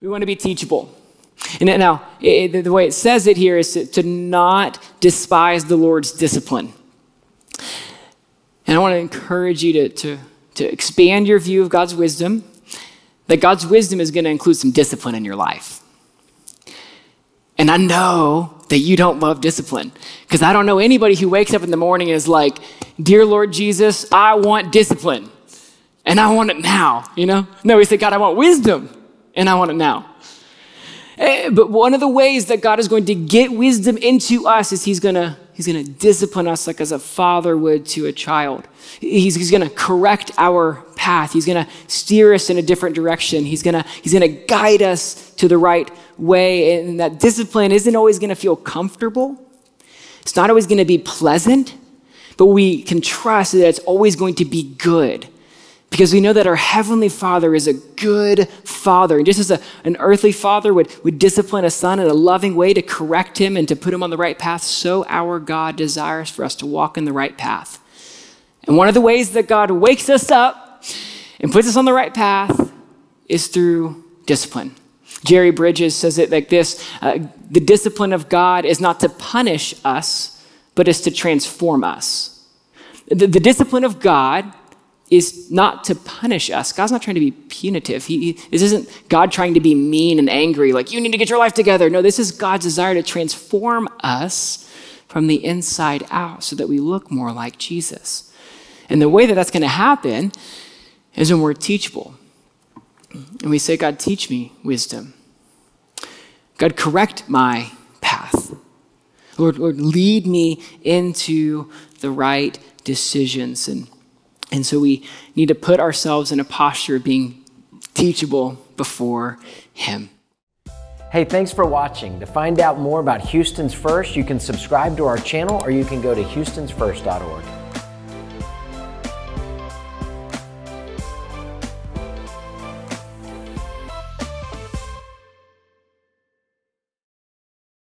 We want to be teachable. And now, the way it says it here is to, to not despise the Lord's discipline. And I want to encourage you to, to, to expand your view of God's wisdom, that God's wisdom is going to include some discipline in your life. And I know that you don't love discipline because I don't know anybody who wakes up in the morning and is like, Dear Lord Jesus, I want discipline and I want it now, you know? No, he said, God, I want wisdom and I want it now. Eh, but one of the ways that God is going to get wisdom into us is he's going to he's to discipline us like as a father would to a child. He's, he's going to correct our path. He's going to steer us in a different direction. He's to he's to guide us to the right way and that discipline isn't always going to feel comfortable. It's not always going to be pleasant, but we can trust that it's always going to be good because we know that our Heavenly Father is a good Father. And just as a, an earthly father would, would discipline a son in a loving way to correct him and to put him on the right path, so our God desires for us to walk in the right path. And one of the ways that God wakes us up and puts us on the right path is through discipline. Jerry Bridges says it like this uh, The discipline of God is not to punish us, but is to transform us. The, the discipline of God is not to punish us. God's not trying to be punitive. He, this isn't God trying to be mean and angry, like, you need to get your life together. No, this is God's desire to transform us from the inside out so that we look more like Jesus. And the way that that's going to happen is when we're teachable. And we say, God, teach me wisdom. God, correct my path. Lord, Lord, lead me into the right decisions. And and so we need to put ourselves in a posture of being teachable before Him. Hey, thanks for watching. To find out more about Houston's First, you can subscribe to our channel or you can go to houstonsfirst.org.